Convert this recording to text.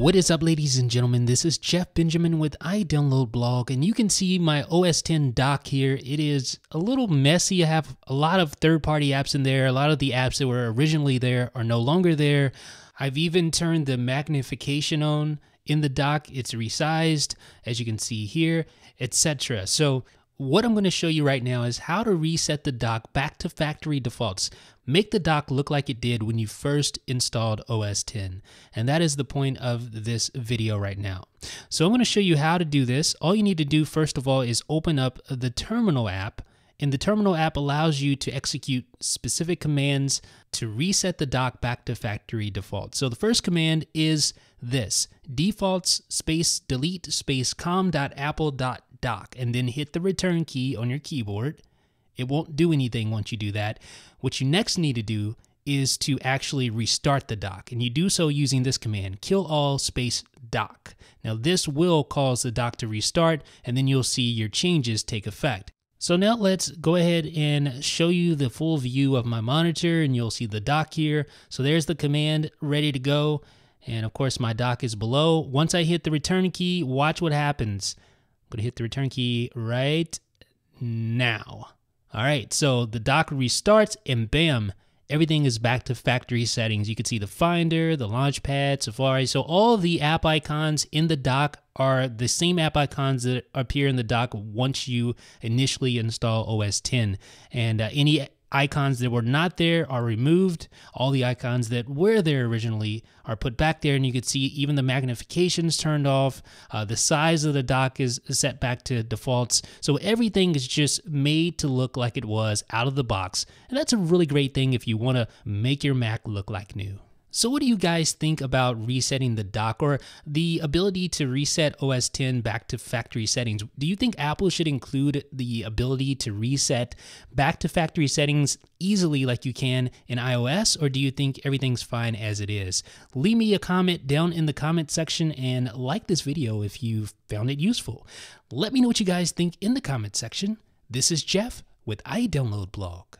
What is up, ladies and gentlemen? This is Jeff Benjamin with iDownload Blog, and you can see my OS 10 dock here. It is a little messy. I have a lot of third party apps in there. A lot of the apps that were originally there are no longer there. I've even turned the magnification on in the dock. It's resized, as you can see here, etc. So, what I'm going to show you right now is how to reset the dock back to factory defaults. Make the dock look like it did when you first installed OS 10. And that is the point of this video right now. So I'm going to show you how to do this. All you need to do first of all is open up the terminal app and the terminal app allows you to execute specific commands to reset the dock back to factory default. So the first command is this defaults space delete space com.apple.dock and then hit the return key on your keyboard. It won't do anything once you do that. What you next need to do is to actually restart the dock. And you do so using this command, kill all space dock. Now this will cause the dock to restart and then you'll see your changes take effect. So now let's go ahead and show you the full view of my monitor and you'll see the dock here. So there's the command ready to go. And of course my dock is below. Once I hit the return key, watch what happens. Gonna hit the return key right now. All right, so the dock restarts and bam, everything is back to factory settings. You can see the Finder, the Launchpad, Safari. So all the app icons in the dock are the same app icons that appear in the dock once you initially install OS 10. And uh, any icons that were not there are removed. All the icons that were there originally are put back there, and you can see even the magnifications turned off. Uh, the size of the dock is set back to defaults. So everything is just made to look like it was out of the box. And that's a really great thing if you want to make your Mac look like new. So, what do you guys think about resetting the dock or the ability to reset OS 10 back to factory settings? Do you think Apple should include the ability to reset back to factory settings easily like you can in iOS, or do you think everything's fine as it is? Leave me a comment down in the comment section and like this video if you found it useful. Let me know what you guys think in the comment section. This is Jeff with iDownload Blog.